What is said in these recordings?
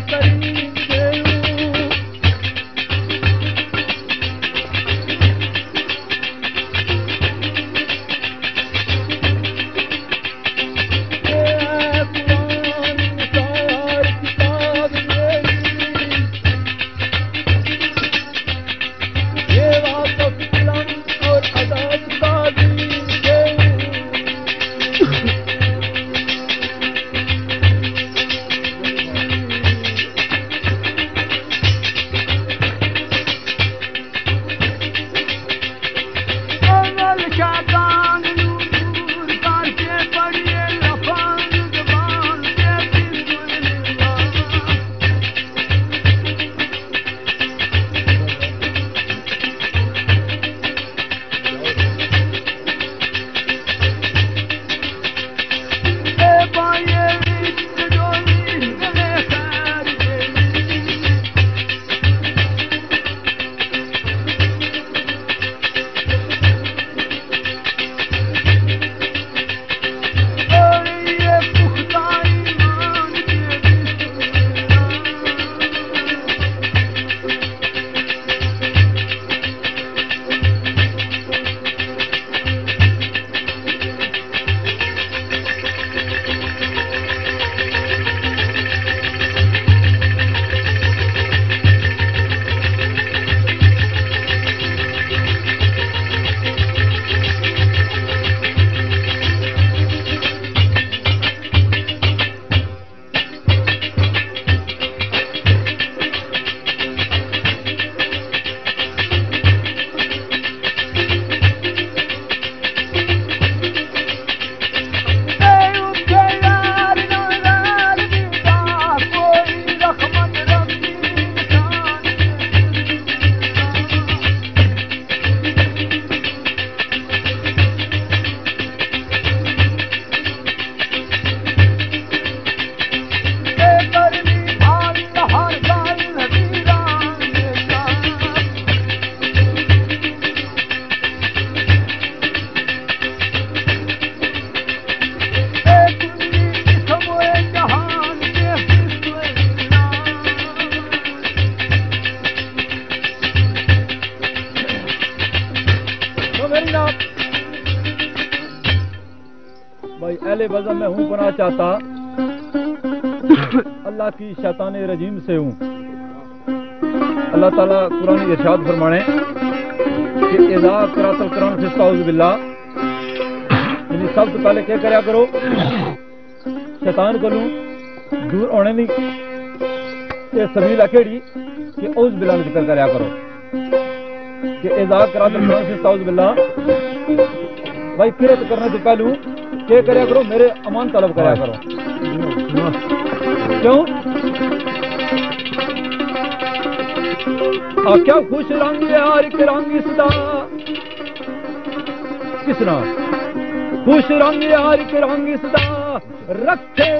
determinado. بزم میں ہوں پناہ چاہتا۔ اللہ کی شیطان رجیم سے ہوں۔ اللہ تعالیٰ قرآن ارشاد فرمانے کہ اذا قرات القرآن فستعوذ باللہ۔ یعنی سب تو پہلے کیا کریا کرو؟ شیطان کو دور ہونے دی یہ سبیل اکیڑی کہ اوز باللہ میں ذکر کریا کرو۔ کہ اذا قرات القرآن فستعوذ باللہ۔ بھائی کرت کرنے سے پہلو کیا کریا کرو، میرے امان طلب کریا کرو۔ کیوں؟ آ، کیا خوش رنگ یار ایک رنگ اس کس طرح خوش رنگ یار ایک رنگ اس رکھے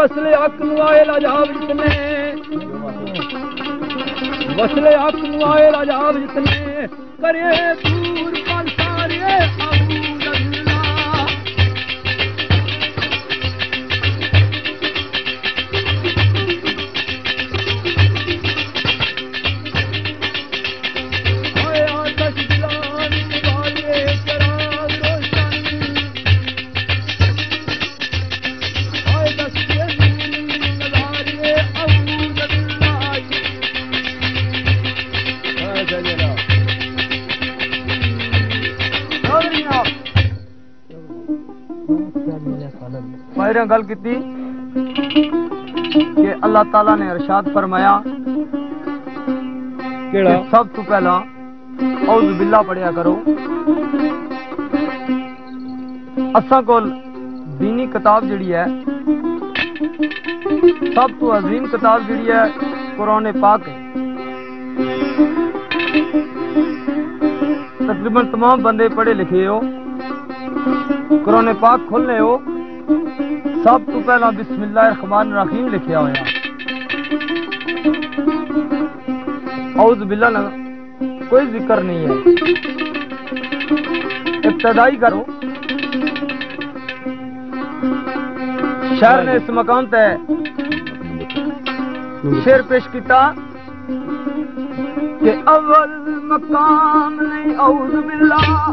ਵਸਲੇ ਅੱਖ ਨੂੰ ਆਏ ਰਾਜਾ ਜਿਤਨੇ ਵਸਲੇ ਅੱਖ ਨੂੰ ਆਏ ਰਾਜਾ ਜਿਤਨੇ ਕਰੇ ਦੂਰ پہلے گل کی کہ اللہ تعالیٰ نے ارشاد فرمایا کہ سب تو پہلا اعوذ باللہ پڑھیا کرو۔ اساں کول دینی کتاب جڑی ہے سب تو عظیم کتاب جڑی ہے قرآن پاک ہے۔ تقریباً تمام بندے پڑھے لکھے ہو۔ قرآن پاک کھولنے ہو۔ سب تو پہلا بسم اللہ الرحمن الرحیم لکھیا ہوا اعوذ باللہ نہ کوئی ذکر نہیں ہے۔ ابتدائی کرو۔ شہر نے اس مقام تے شیر پیش کیتا کہ اول مقام نہیں، اعوذ باللہ۔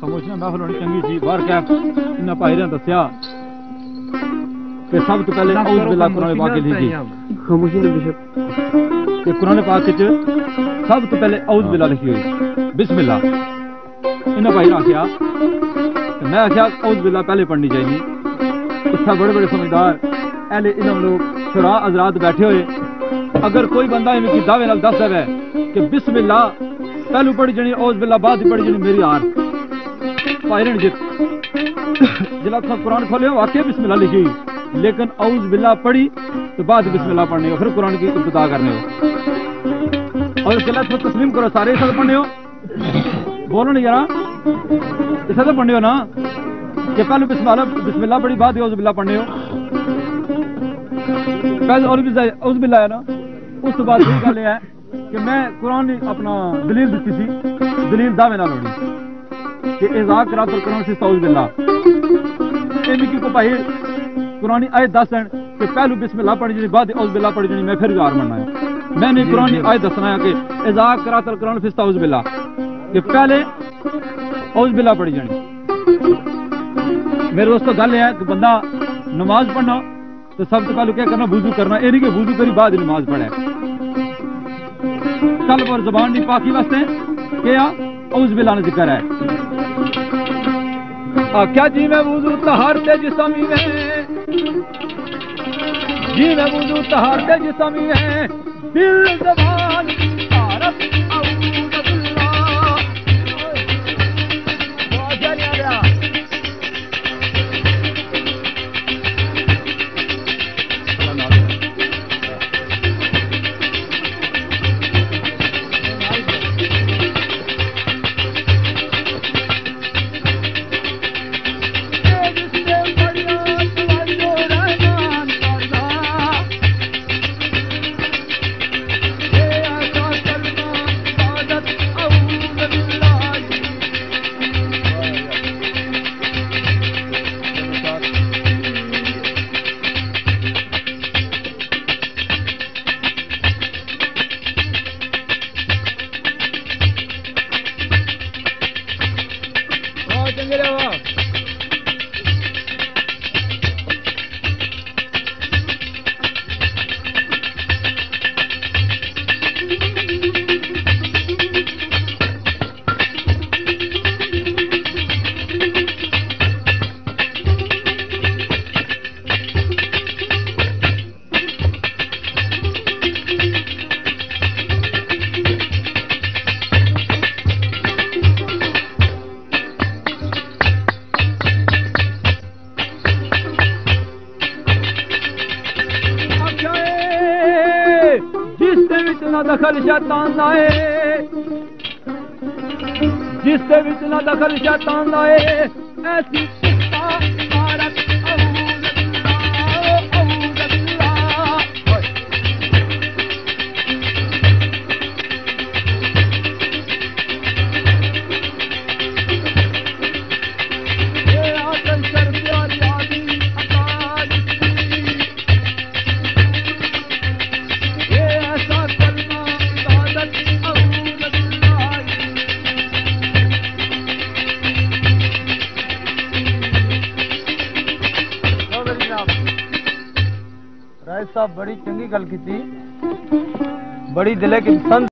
خاموشیاں محفل ہونی چنگی سی باہر کیا انہاں نے دسیا کہ سب تو پہلے اعوذ باللہ قرآن پاک کے لیے خاموشی نے بشپ کہ قرآن پاک وچ سب تو پہلے اعوذ باللہ لکھی ہوئی بسم اللہ انہاں آخیا کہ میں آخیا اعوذ باللہ پہلے پڑھنی چاہیے اتنا بڑے بڑے سمجھدار اہل علم لوگ شراء حضرات بیٹھے ہوئے اگر کوئی بندہ ایویں کی دعوے نال دس ہے کہ بسم اللہ پہلو پڑھی جانی اعوذ باللہ بعد ہی پڑھی جانی میری ہار پائرن جت جلا قرآن کھولے، واقعی بسم اللہ لکھی۔ لیکن اعوذ باللہ پڑھی تو بعد بسم اللہ پڑھنے ہو، پھر قرآن کی ابتدا کرنے ہو۔ اور اس کے بعد تسلیم کرو، سارے ساتھ پڑھنے ہو۔ بولو نہیں یار اس سے پڑھنے ہو نا کہ پہلے بسم اللہ بسم اللہ پڑھی، بعد اعوذ باللہ پڑھنے ہو۔ پہلے اور بھی اعوذ باللہ ہے نا، اس تو بعد یہ گل ہے کہ میں قرآن نے اپنا دلیل دیتی سی دلیل دعوے نال ہونی کہ اذا کرا تو قرآن سے اعوذ باللہ۔ یہ نکی کو بھائی قرآن آیت دس ہیں کہ پہلو بسم اللہ پڑھی جانی بعد اعوذ باللہ پڑھی جانی میں پھر یار مننا ہے۔ میں نے قرآن آیت دسنا ہے کہ اذا کرا تو قرآن فی اعوذ باللہ۔ کہ پہلے اعوذ باللہ پڑھی جانی میرے دوستو گل یہ ہے کہ بندہ نماز پڑھنا تو سب سے پہلے کیا کرنا؟ وضو کرنا۔ یہ نہیں کہ وضو کری بعد نماز پڑھے۔ قلب اور زبان دی پاکی واسطے کیا اعوذ باللہ نے ذکر ہے۔ کیا جی میں وضو تہار دے جسمی میں؟ جی میں وضو تہار دے جسمی میں۔ دل زبان نہ دخل شیطان آئے۔ جس دے وچ نہ دخل شیطان آئے ایسی رائے چنگی گل کی بڑی دلے کی پسند